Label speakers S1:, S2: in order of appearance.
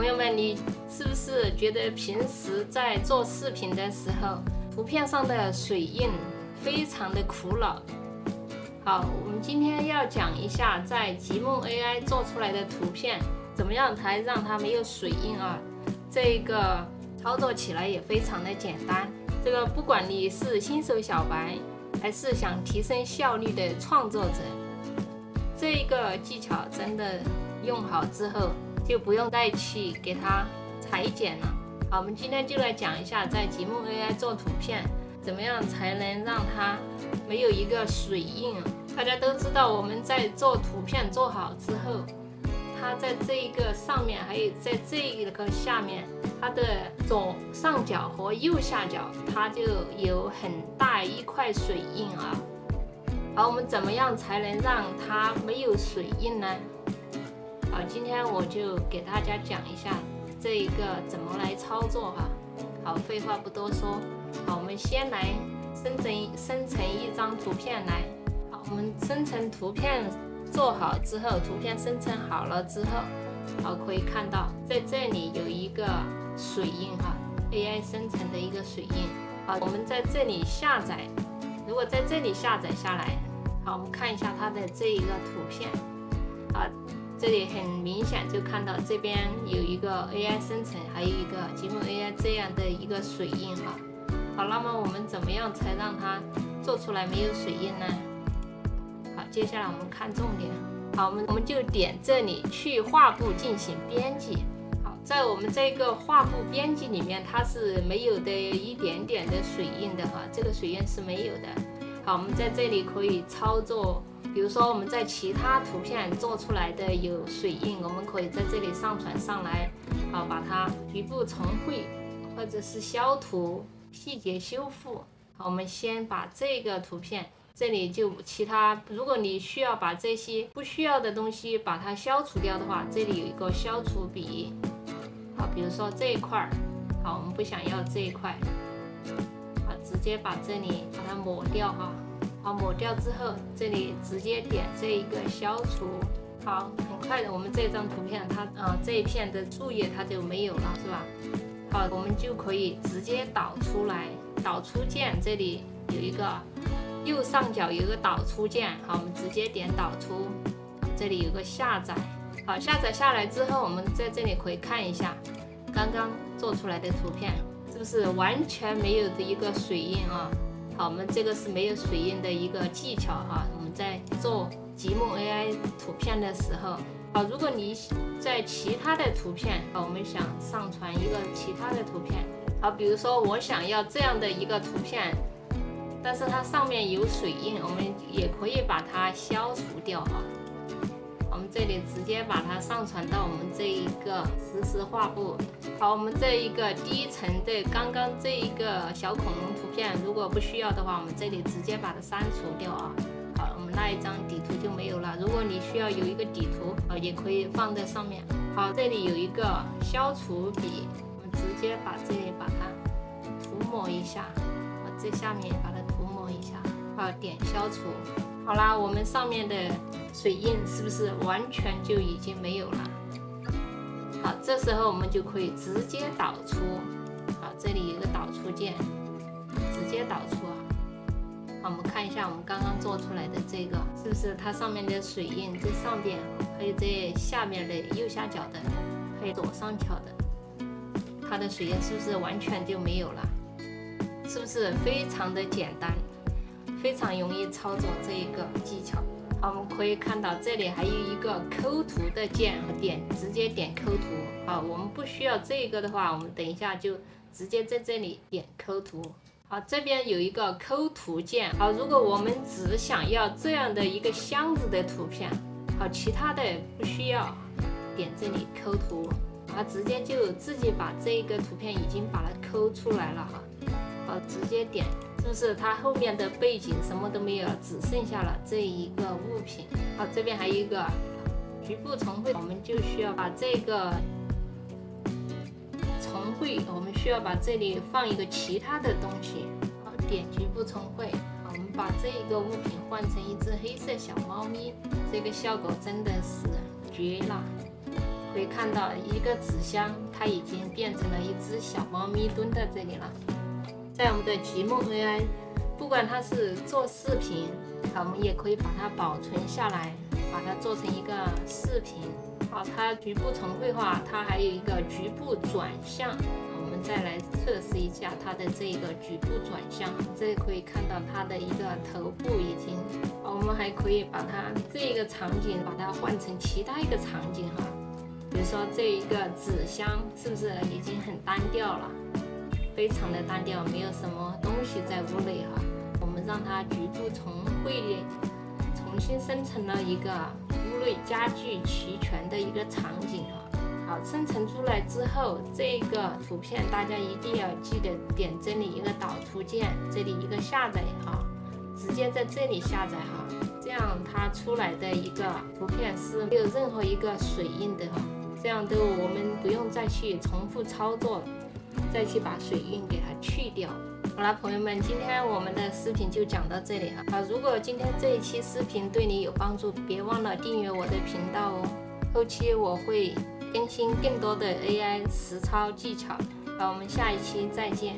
S1: 朋友们，你是不是觉得平时在做视频的时候，图片上的水印非常的苦恼？好，我们今天要讲一下，在极梦 AI 做出来的图片，怎么样才让它没有水印啊？这个操作起来也非常的简单。这个不管你是新手小白，还是想提升效率的创作者，这一个技巧真的用好之后，就不用再去给它裁剪了。好，我们今天就来讲一下，在极梦 AI 做图片，怎么样才能让它没有一个水印。大家都知道，我们在做图片做好之后，它在这一个上面，还有在这一个下面，它的左上角和右下角，它就有很大一块水印啊。好，我们怎么样才能让它没有水印呢？好，今天我就给大家讲一下这一个怎么来操作哈。好，废话不多说，好，我们先来生成生成一张图片来。好，我们生成图片做好之后，图片生成好了之后，好，可以看到在这里有一个水印哈，AI 生成的一个水印。好，我们在这里下载。如果在这里下载下来，好，我们看一下它的这一个图片，啊，这里很明显就看到这边有一个 AI 生成，还有一个极梦 AI 这样的一个水印哈。好，那么我们怎么样才让它做出来没有水印呢？好，接下来我们看重点。好，我们我们就点这里去画布进行编辑。好在我们这个画布编辑里面，它是没有的一点点的水印的哈，这个水印是没有的。好，我们在这里可以操作，比如说我们在其他图片做出来的有水印，我们可以在这里上传上来，好，把它局部重绘或者是消图、细节修复。好，我们先把这个图片这里就其他，如果你需要把这些不需要的东西把它消除掉的话，这里有一个消除笔。好，比如说这一块儿，好，我们不想要这一块，好，直接把这里把它抹掉哈。好，抹掉之后，这里直接点这一个消除。好，很快的，我们这张图片它啊这一片的树叶它就没有了，是吧？好，我们就可以直接导出来，导出键这里有一个右上角有一个导出键，好，我们直接点导出，这里有个下载。好，下载下来之后，我们在这里可以看一下刚刚做出来的图片，是不是完全没有的一个水印啊？好，我们这个是没有水印的一个技巧哈。我们在做极梦 AI 图片的时候，好，如果你在其他的图片，好，我们想上传一个其他的图片，好，比如说我想要这样的一个图片，但是它上面有水印，我们也可以把它消除掉哈。我们这里直接把它上传到我们这一个实时画布。好，我们这一个第一层的刚刚这一个小恐龙图片，如果不需要的话，我们这里直接把它删除掉啊。好，我们那一张底图就没有了。如果你需要有一个底图，啊，也可以放在上面。好，这里有一个消除笔，我们直接把这里把它涂抹一下，啊，这下面把它涂抹一下，好，点消除。好啦，我们上面的。水印是不是完全就已经没有了？好，这时候我们就可以直接导出。好，这里有个导出键，直接导出啊。好，我们看一下我们刚刚做出来的这个，是不是它上面的水印这上边，还有这下面的右下角的，还有左上角的，它的水印是不是完全就没有了？是不是非常的简单，非常容易操作这一个技巧？好，我们可以看到这里还有一个抠图的键，点直接点抠图。好，我们不需要这个的话，我们等一下就直接在这里点抠图。好，这边有一个抠图键。好，如果我们只想要这样的一个箱子的图片，好，其他的不需要，点这里抠图，它直接就自己把这个图片已经把它抠出来了哈。好，直接点。是不是它后面的背景什么都没有，只剩下了这一个物品？好，这边还有一个局部重绘，我们就需要把这个重绘，我们需要把这里放一个其他的东西。好，点局部重绘。我们把这一个物品换成一只黑色小猫咪，这个效果真的是绝了。可以看到一个纸箱，它已经变成了一只小猫咪蹲在这里了。在我们的极梦 AI，不管它是做视频，好，我们也可以把它保存下来，把它做成一个视频。好，它局部重绘画，它还有一个局部转向。我们再来测试一下它的这个局部转向，这可以看到它的一个头部已经。我们还可以把它这一个场景把它换成其他一个场景哈，比如说这一个纸箱是不是已经很单？非常的单调，没有什么东西在屋内哈。我们让它局部重绘，重新生成了一个屋。内家具齐全的一个场景啊，好，生成出来之后，这个图片大家一定要记得点这里一个导图键，这里一个下载哈，直接在这里下载哈，这样它出来的一个图片是没有任何一个水印的哈，这样都我们不用再去重复操作了，再去把水印给它去掉。好了，朋友们，今天我们的视频就讲到这里哈。好，如果今天这一期视频对你有帮助，别忘了订阅我的频道哦。后期我会更新更多的 AI 实操技巧。好，我们下一期再见。